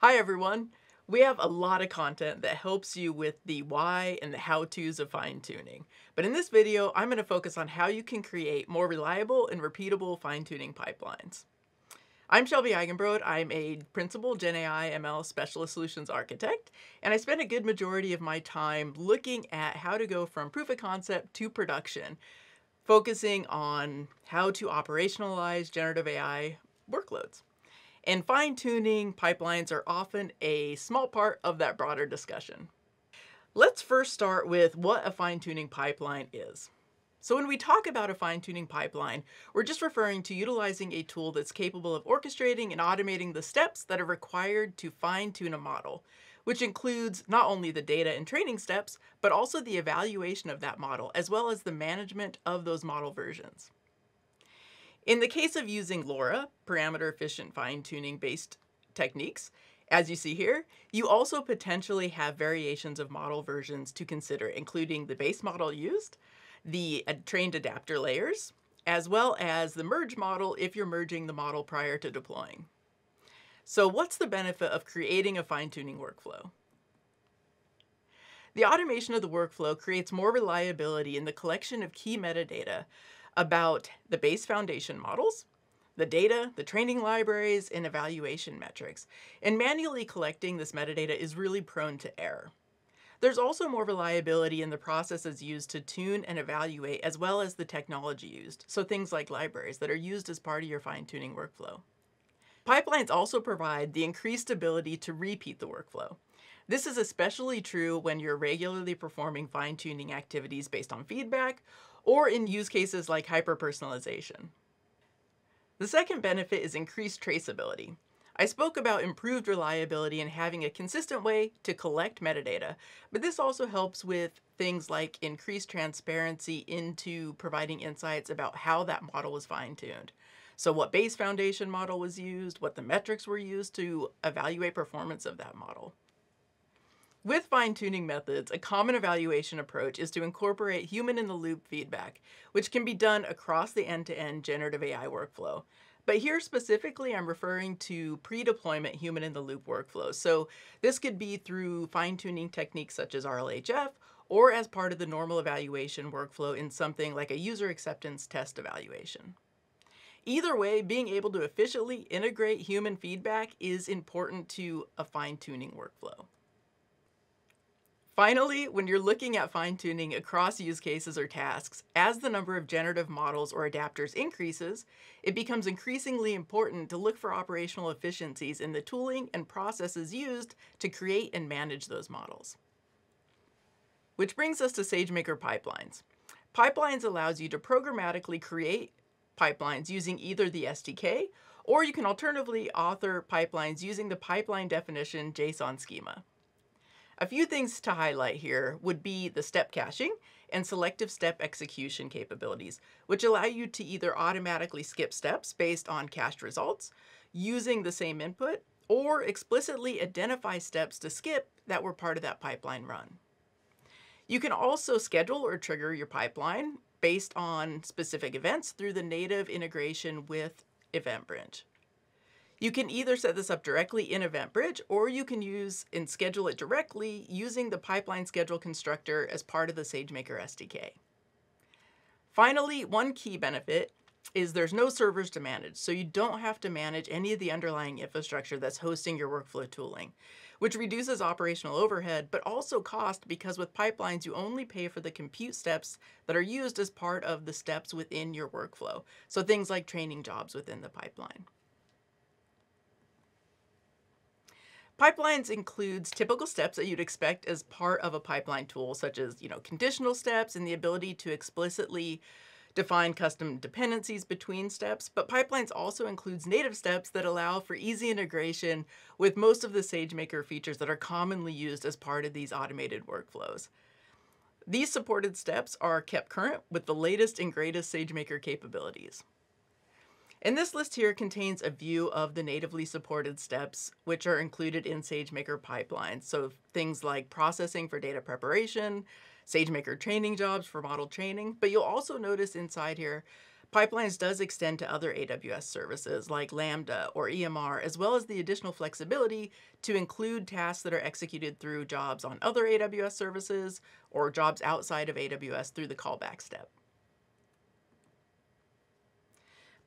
Hi everyone! We have a lot of content that helps you with the why and the how-tos of fine-tuning. But in this video, I'm going to focus on how you can create more reliable and repeatable fine-tuning pipelines. I'm Shelbee Eigenbrode. I'm a Principal GenAI ML Specialist Solutions Architect, and I spend a good majority of my time looking at how to go from proof of concept to production, focusing on how to operationalize generative AI workloads. And fine-tuning pipelines are often a small part of that broader discussion. Let's first start with what a fine-tuning pipeline is. So when we talk about a fine-tuning pipeline, we're just referring to utilizing a tool that's capable of orchestrating and automating the steps that are required to fine-tune a model, which includes not only the data and training steps, but also the evaluation of that model, as well as the management of those model versions. In the case of using LoRA, parameter efficient fine-tuning based techniques, as you see here, you also potentially have variations of model versions to consider, including the base model used, the trained adapter layers, as well as the merge model if you're merging the model prior to deploying. So what's the benefit of creating a fine-tuning workflow? The automation of the workflow creates more reliability in the collection of key metadata about the base foundation models, the data, the training libraries, and evaluation metrics. And manually collecting this metadata is really prone to error. There's also more reliability in the processes used to tune and evaluate as well as the technology used, so things like libraries that are used as part of your fine-tuning workflow. Pipelines also provide the increased ability to repeat the workflow. This is especially true when you're regularly performing fine-tuning activities based on feedback or in use cases like hyper-personalization. The second benefit is increased traceability. I spoke about improved reliability and having a consistent way to collect metadata, but this also helps with things like increased transparency into providing insights about how that model was fine-tuned. So what base foundation model was used, what the metrics were used to evaluate performance of that model. With fine-tuning methods, a common evaluation approach is to incorporate human-in-the-loop feedback, which can be done across the end-to-end -end generative AI workflow. But here specifically, I'm referring to pre-deployment human-in-the-loop workflows. So this could be through fine-tuning techniques such as RLHF, or as part of the normal evaluation workflow in something like a user acceptance test evaluation. Either way, being able to efficiently integrate human feedback is important to a fine-tuning workflow. Finally, when you're looking at fine-tuning across use cases or tasks, as the number of generative models or adapters increases, it becomes increasingly important to look for operational efficiencies in the tooling and processes used to create and manage those models. Which brings us to SageMaker Pipelines. Pipelines allows you to programmatically create pipelines using either the SDK, or you can alternatively author pipelines using the pipeline definition JSON schema. A few things to highlight here would be the step caching and selective step execution capabilities, which allow you to either automatically skip steps based on cached results using the same input, or explicitly identify steps to skip that were part of that pipeline run. You can also schedule or trigger your pipeline based on specific events through the native integration with EventBridge. You can either set this up directly in EventBridge, or you can use and schedule it directly using the pipeline schedule constructor as part of the SageMaker SDK. Finally, one key benefit is there's no servers to manage, so you don't have to manage any of the underlying infrastructure that's hosting your workflow tooling, which reduces operational overhead, but also cost because with pipelines, you only pay for the compute steps that are used as part of the steps within your workflow. So things like training jobs within the pipeline. Pipelines includes typical steps that you'd expect as part of a pipeline tool, such as you know conditional steps and the ability to explicitly define custom dependencies between steps, but pipelines also includes native steps that allow for easy integration with most of the SageMaker features that are commonly used as part of these automated workflows. These supported steps are kept current with the latest and greatest SageMaker capabilities. And this list here contains a view of the natively supported steps which are included in SageMaker pipelines. So things like processing for data preparation, SageMaker training jobs for model training, but you'll also notice inside here Pipelines does extend to other AWS services like Lambda or EMR, as well as the additional flexibility to include tasks that are executed through jobs on other AWS services or jobs outside of AWS through the callback step.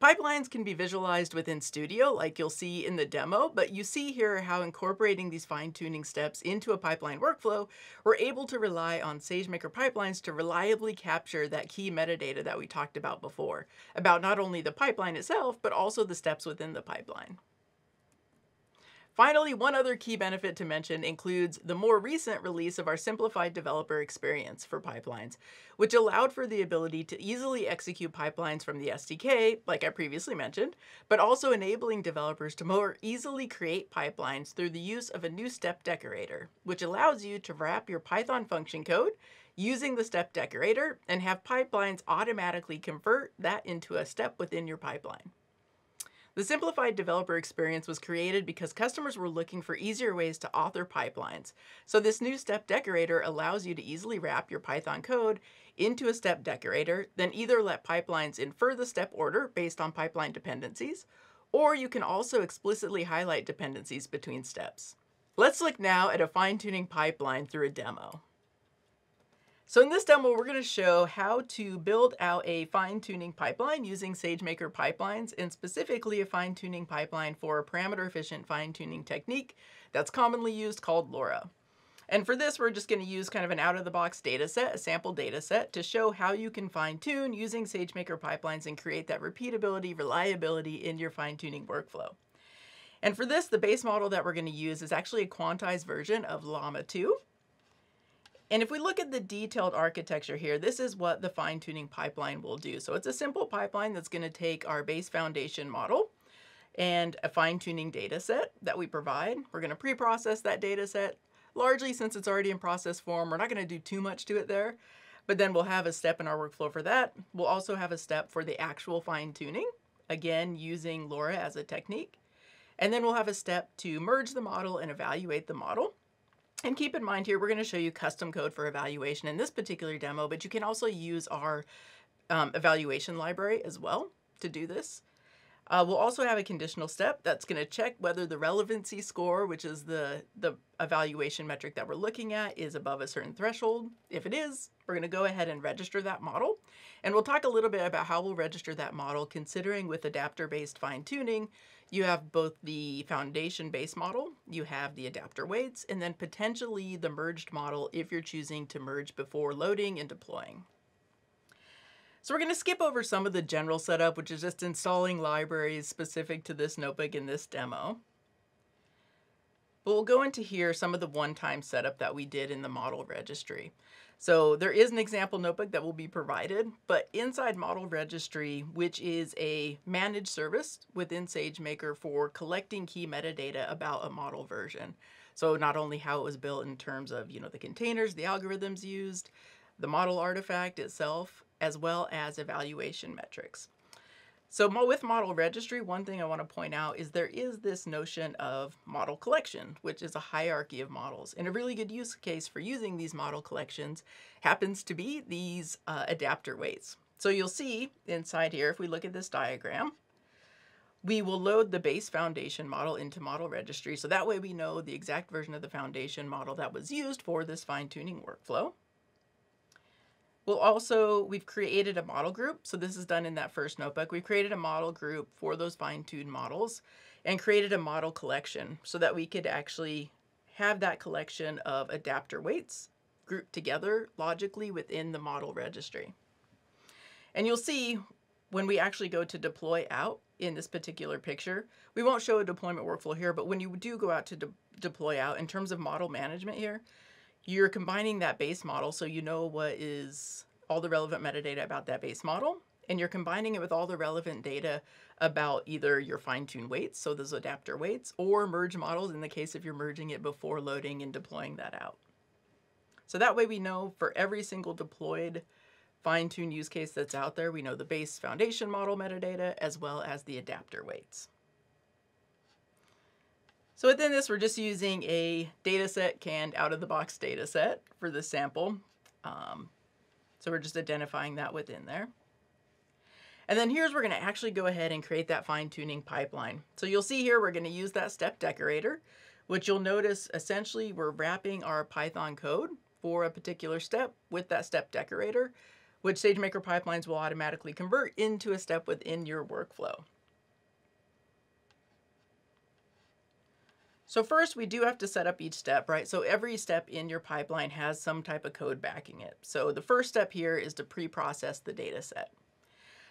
Pipelines can be visualized within Studio like you'll see in the demo, but you see here how incorporating these fine-tuning steps into a pipeline workflow, we're able to rely on SageMaker pipelines to reliably capture that key metadata that we talked about before, about not only the pipeline itself, but also the steps within the pipeline. Finally, one other key benefit to mention includes the more recent release of our simplified developer experience for pipelines, which allowed for the ability to easily execute pipelines from the SDK, like I previously mentioned, but also enabling developers to more easily create pipelines through the use of a new step decorator, which allows you to wrap your Python function code using the step decorator and have pipelines automatically convert that into a step within your pipeline. The simplified developer experience was created because customers were looking for easier ways to author pipelines. So this new step decorator allows you to easily wrap your Python code into a step decorator, then either let pipelines infer the step order based on pipeline dependencies, or you can also explicitly highlight dependencies between steps. Let's look now at a fine-tuning pipeline through a demo. So in this demo, we're going to show how to build out a fine-tuning pipeline using SageMaker pipelines, and specifically a fine-tuning pipeline for a parameter-efficient fine-tuning technique that's commonly used called LoRA. And for this, we're just going to use kind of an out-of-the-box data set, a sample data set, to show how you can fine-tune using SageMaker pipelines and create that repeatability, reliability in your fine-tuning workflow. And for this, the base model that we're going to use is actually a quantized version of Llama 2. And if we look at the detailed architecture here, this is what the fine-tuning pipeline will do. So it's a simple pipeline that's going to take our base foundation model and a fine-tuning data set that we provide. We're going to pre-process that data set. Largely, since it's already in process form, we're not going to do too much to it there. But then we'll have a step in our workflow for that. We'll also have a step for the actual fine-tuning, again, using LoRA as a technique. And then we'll have a step to merge the model and evaluate the model. And keep in mind here, we're going to show you custom code for evaluation in this particular demo, but you can also use our um, evaluation library as well to do this. Uh, we'll also have a conditional step that's going to check whether the relevancy score, which is the, the evaluation metric that we're looking at, is above a certain threshold. If it is, we're going to go ahead and register that model. And we'll talk a little bit about how we'll register that model, considering with adapter-based fine-tuning, you have both the foundation base model, you have the adapter weights, and then potentially the merged model if you're choosing to merge before loading and deploying. So we're going to skip over some of the general setup, which is just installing libraries specific to this notebook in this demo. But we'll go into here some of the one-time setup that we did in the model registry. So there is an example notebook that will be provided, but inside Model Registry, which is a managed service within SageMaker for collecting key metadata about a model version. So not only how it was built in terms of, you know, the containers, the algorithms used, the model artifact itself, as well as evaluation metrics. So with model registry, one thing I want to point out is there is this notion of model collection, which is a hierarchy of models. And a really good use case for using these model collections happens to be these uh, adapter weights. So you'll see inside here, if we look at this diagram, we will load the base foundation model into model registry. So that way we know the exact version of the foundation model that was used for this fine-tuning workflow. We'll also, we've created a model group. So this is done in that first notebook. We've created a model group for those fine-tuned models and created a model collection so that we could actually have that collection of adapter weights grouped together logically within the model registry. And you'll see when we actually go to deploy out in this particular picture, we won't show a deployment workflow here, but when you do go out to de deploy out in terms of model management here, you're combining that base model so you know what is all the relevant metadata about that base model and you're combining it with all the relevant data about either your fine-tuned weights, so those adapter weights, or merge models in the case if you're merging it before loading and deploying that out. So that way we know for every single deployed fine-tuned use case that's out there, we know the base foundation model metadata as well as the adapter weights. So within this, we're just using a dataset canned out-of-the-box dataset for the sample. Um, so we're just identifying that within there. And then here's we're going to actually go ahead and create that fine tuning pipeline. So you'll see here we're going to use that step decorator, which you'll notice essentially we're wrapping our Python code for a particular step with that step decorator, which SageMaker pipelines will automatically convert into a step within your workflow. So first we do have to set up each step, right? So every step in your pipeline has some type of code backing it. So the first step here is to pre-process the data set.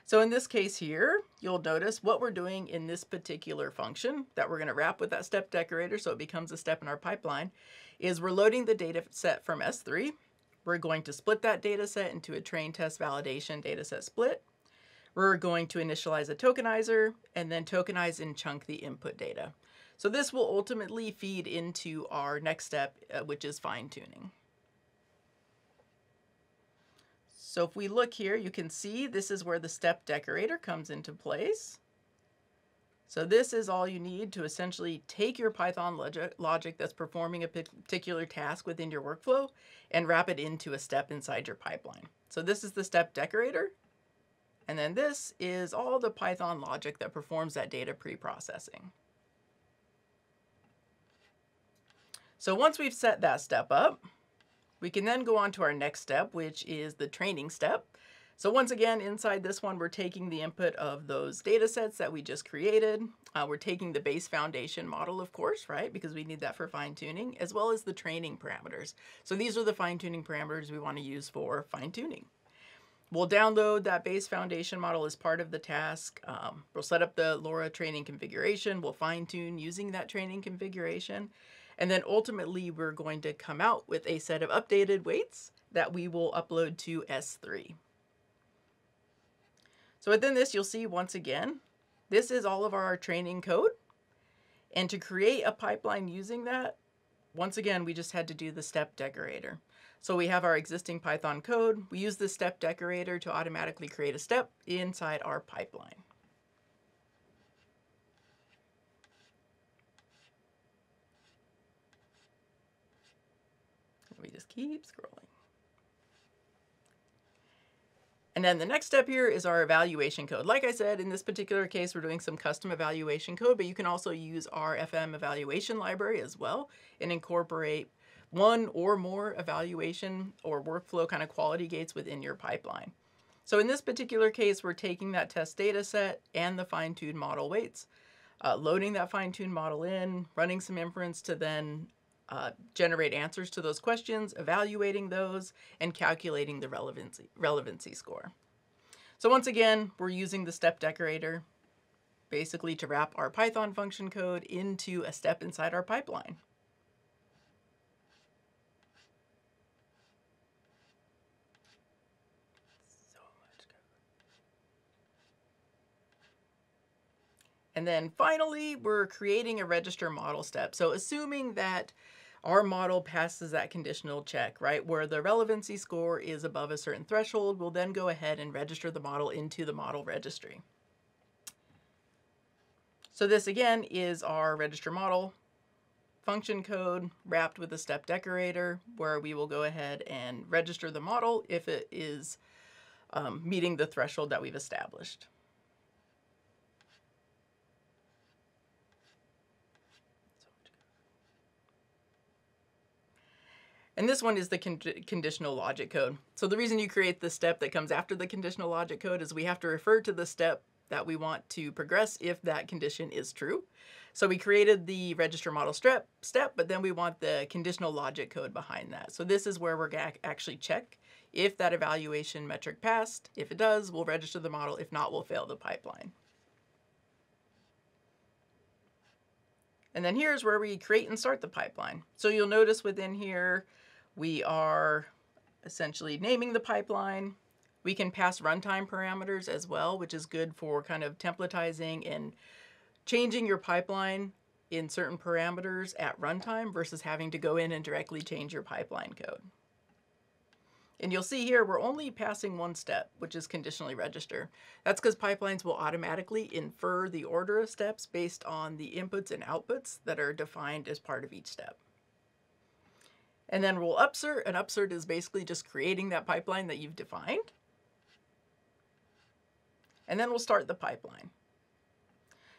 So in this case here, you'll notice what we're doing in this particular function that we're going to wrap with that step decorator so it becomes a step in our pipeline is we're loading the data set from S3. We're going to split that data set into a train test validation data set split. We're going to initialize a tokenizer and then tokenize and chunk the input data. So this will ultimately feed into our next step, uh, which is fine tuning. So if we look here, you can see this is where the step decorator comes into place. So this is all you need to essentially take your Python logic, logic that's performing a particular task within your workflow and wrap it into a step inside your pipeline. So this is the step decorator. And then this is all the Python logic that performs that data pre-processing. So once we've set that step up, we can then go on to our next step, which is the training step. So once again, inside this one, we're taking the input of those data sets that we just created. Uh, we're taking the base foundation model, of course, right? Because we need that for fine tuning, as well as the training parameters. So these are the fine tuning parameters we want to use for fine tuning. We'll download that base foundation model as part of the task. Um, we'll set up the LoRA training configuration. We'll fine tune using that training configuration. And then ultimately, we're going to come out with a set of updated weights that we will upload to S3. So within this, you'll see once again, this is all of our training code. And to create a pipeline using that, once again, we just had to do the step decorator. So we have our existing Python code. We use the step decorator to automatically create a step inside our pipeline. we just keep scrolling. And then the next step here is our evaluation code. Like I said, in this particular case, we're doing some custom evaluation code, but you can also use our FM evaluation library as well and incorporate one or more evaluation or workflow kind of quality gates within your pipeline. So in this particular case, we're taking that test data set and the fine-tuned model weights, uh, loading that fine-tuned model in, running some inference to then uh, generate answers to those questions, evaluating those, and calculating the relevancy, relevancy score. So once again, we're using the step decorator basically to wrap our Python function code into a step inside our pipeline. And then finally, we're creating a register model step. So assuming that our model passes that conditional check, right? Where the relevancy score is above a certain threshold, we'll then go ahead and register the model into the model registry. So this again is our register model function code wrapped with a step decorator where we will go ahead and register the model if it is um, meeting the threshold that we've established. And this one is the con conditional logic code. So the reason you create the step that comes after the conditional logic code is we have to refer to the step that we want to progress if that condition is true. So we created the register model step, step, but then we want the conditional logic code behind that. So this is where we're to actually check if that evaluation metric passed. If it does, we'll register the model. If not, we'll fail the pipeline. And then here's where we create and start the pipeline. So you'll notice within here, we are essentially naming the pipeline. We can pass runtime parameters as well, which is good for kind of templatizing and changing your pipeline in certain parameters at runtime versus having to go in and directly change your pipeline code. And you'll see here, we're only passing one step, which is conditionally register. That's because pipelines will automatically infer the order of steps based on the inputs and outputs that are defined as part of each step. And then we'll upsert. An upsert is basically just creating that pipeline that you've defined. And then we'll start the pipeline.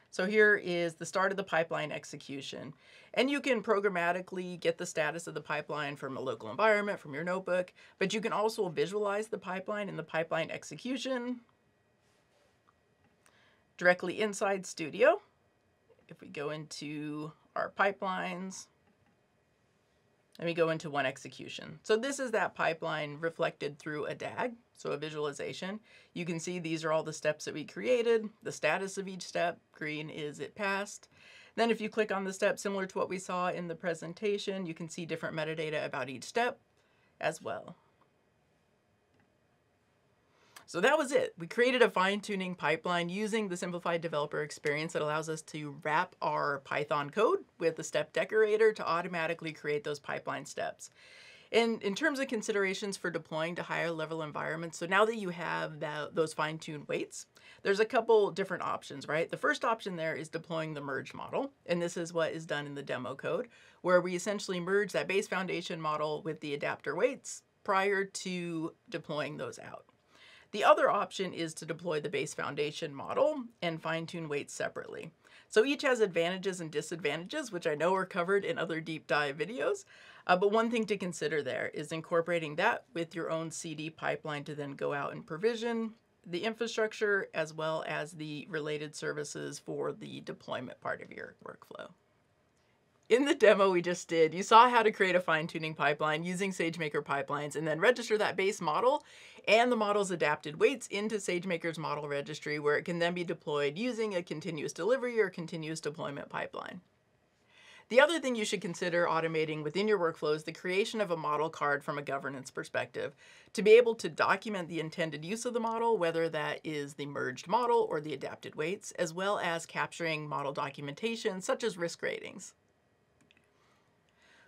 So here is the start of the pipeline execution. And you can programmatically get the status of the pipeline from a local environment, from your notebook, but you can also visualize the pipeline in the pipeline execution directly inside Studio. If we go into our pipelines, let me go into one execution. So this is that pipeline reflected through a DAG, so a visualization. You can see these are all the steps that we created, the status of each step. Green is it passed. Then if you click on the step similar to what we saw in the presentation, you can see different metadata about each step as well. So that was it. We created a fine-tuning pipeline using the simplified developer experience that allows us to wrap our Python code with the step decorator to automatically create those pipeline steps. And in terms of considerations for deploying to higher level environments, so now that you have that, those fine-tuned weights, there's a couple different options, right? The first option there is deploying the merge model, and this is what is done in the demo code, where we essentially merge that base foundation model with the adapter weights prior to deploying those out. The other option is to deploy the base foundation model and fine-tune weights separately. So each has advantages and disadvantages, which I know are covered in other deep dive videos. Uh, but one thing to consider there is incorporating that with your own CD pipeline to then go out and provision the infrastructure as well as the related services for the deployment part of your workflow. In the demo we just did, you saw how to create a fine-tuning pipeline using SageMaker pipelines and then register that base model and the model's adapted weights into SageMaker's model registry where it can then be deployed using a continuous delivery or continuous deployment pipeline. The other thing you should consider automating within your workflow is the creation of a model card from a governance perspective to be able to document the intended use of the model, whether that is the merged model or the adapted weights, as well as capturing model documentation such as risk ratings.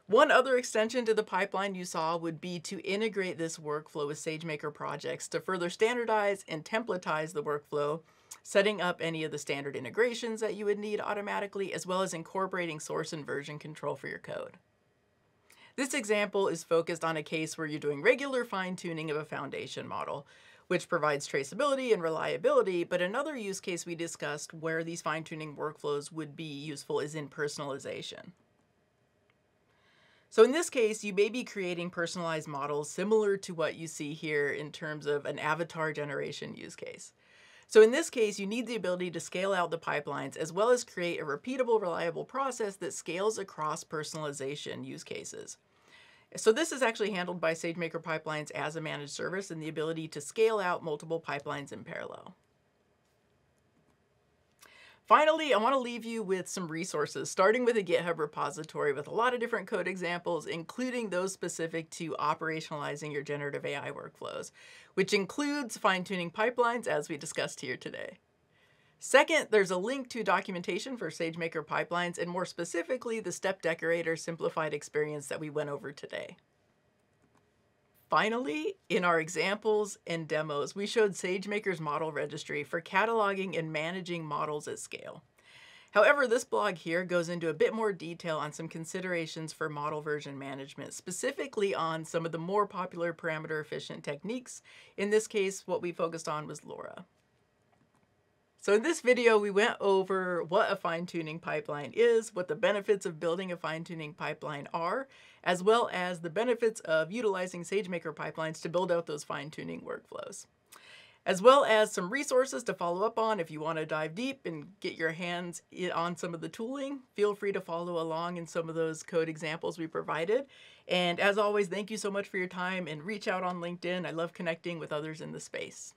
One other extension to the pipeline you saw would be to integrate this workflow with SageMaker projects to further standardize and templatize the workflow, setting up any of the standard integrations that you would need automatically, as well as incorporating source and version control for your code. This example is focused on a case where you're doing regular fine-tuning of a foundation model, which provides traceability and reliability, but another use case we discussed where these fine-tuning workflows would be useful is in personalization. So in this case, you may be creating personalized models similar to what you see here in terms of an avatar generation use case. So in this case, you need the ability to scale out the pipelines as well as create a repeatable, reliable process that scales across personalization use cases. So this is actually handled by SageMaker Pipelines as a managed service and the ability to scale out multiple pipelines in parallel. Finally, I want to leave you with some resources, starting with a GitHub repository with a lot of different code examples, including those specific to operationalizing your generative AI workflows, which includes fine-tuning pipelines as we discussed here today. Second, there's a link to documentation for SageMaker pipelines and more specifically the step decorator simplified experience that we went over today. Finally, in our examples and demos, we showed SageMaker's model registry for cataloging and managing models at scale. However, this blog here goes into a bit more detail on some considerations for model version management, specifically on some of the more popular parameter efficient techniques. In this case, what we focused on was LoRA. So in this video, we went over what a fine-tuning pipeline is, what the benefits of building a fine-tuning pipeline are, as well as the benefits of utilizing SageMaker pipelines to build out those fine-tuning workflows. As well as some resources to follow up on if you want to dive deep and get your hands on some of the tooling, feel free to follow along in some of those code examples we provided. And as always, thank you so much for your time and reach out on LinkedIn. I love connecting with others in the space.